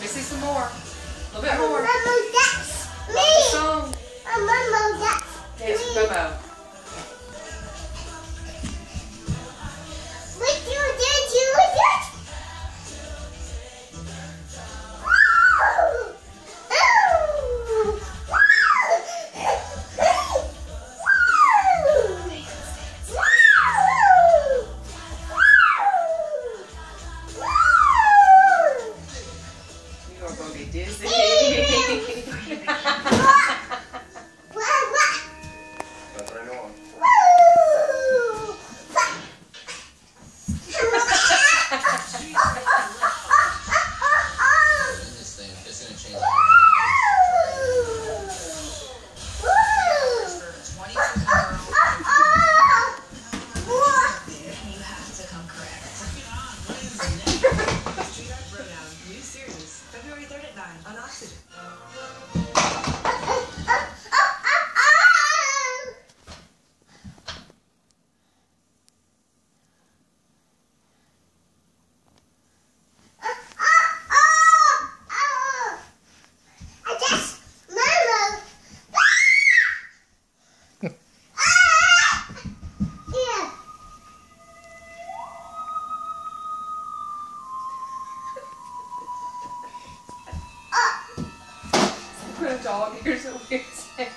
Let me see some more. A little bit more. You are going to be dizzy. dog. Here's a weird sound.